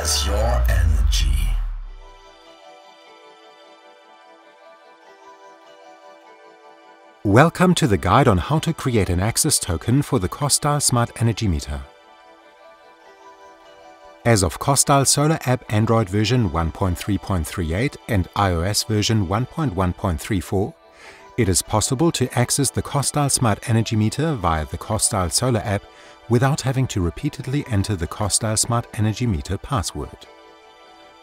as your energy. Welcome to the guide on how to create an access token for the KOSTAL Smart Energy Meter. As of KOSTAL Solar App Android version 1.3.38 and iOS version 1.1.34, it is possible to access the KOSTAL Smart Energy Meter via the KOSTAL Solar App without having to repeatedly enter the KOSTAL Smart Energy Meter password.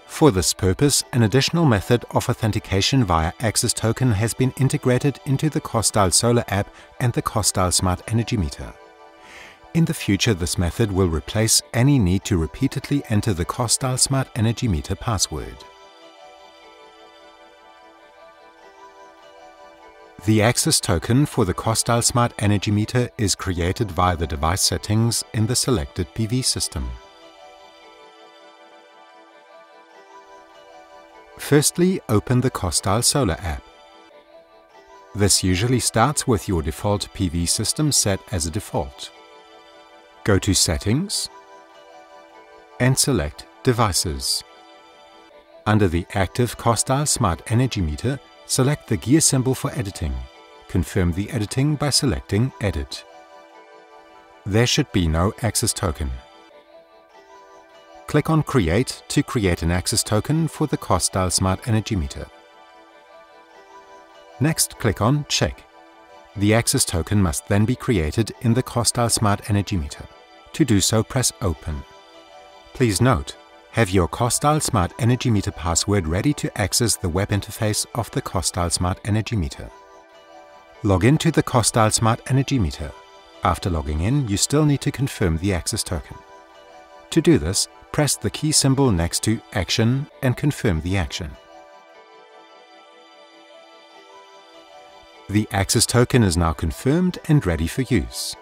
For this purpose, an additional method of authentication via Access Token has been integrated into the KOSTAL Solar app and the KOSTAL Smart Energy Meter. In the future, this method will replace any need to repeatedly enter the KOSTAL Smart Energy Meter password. The access token for the KOSTAL Smart Energy Meter is created via the device settings in the selected PV system. Firstly, open the KOSTAL Solar app. This usually starts with your default PV system set as a default. Go to Settings and select Devices. Under the active KOSTAL Smart Energy Meter, select the gear symbol for editing. Confirm the editing by selecting Edit. There should be no access token. Click on Create to create an access token for the KOSTAL Smart Energy Meter. Next, click on Check. The access token must then be created in the KOSTAL Smart Energy Meter. To do so, press Open. Please note, have your KOSTAL Smart Energy Meter password ready to access the web interface of the KOSTAL Smart Energy Meter. Log in to the KOSTAL Smart Energy Meter. After logging in, you still need to confirm the access token. To do this, press the key symbol next to Action and confirm the action. The access token is now confirmed and ready for use.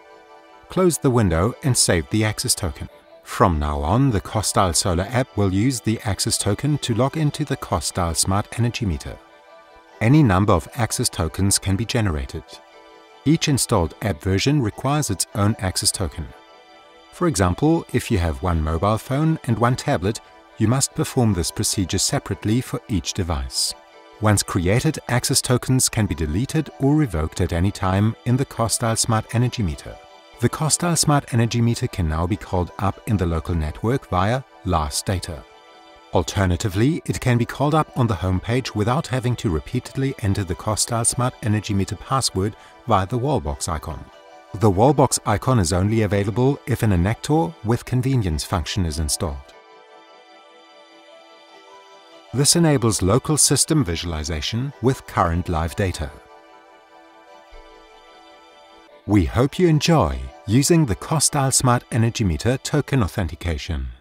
Close the window and save the access token. From now on, the KOSTAL Solar app will use the access token to log into the KOSTAL Smart Energy Meter. Any number of access tokens can be generated. Each installed app version requires its own access token. For example, if you have one mobile phone and one tablet, you must perform this procedure separately for each device. Once created, access tokens can be deleted or revoked at any time in the KOSTAL Smart Energy Meter. The KOSTAL Smart Energy Meter can now be called up in the local network via last data. Alternatively, it can be called up on the homepage without having to repeatedly enter the KOSTAL Smart Energy Meter password via the wallbox icon. The wallbox icon is only available if an Enector with convenience function is installed. This enables local system visualization with current live data. We hope you enjoy using the KOSTAL Smart Energy Meter token authentication.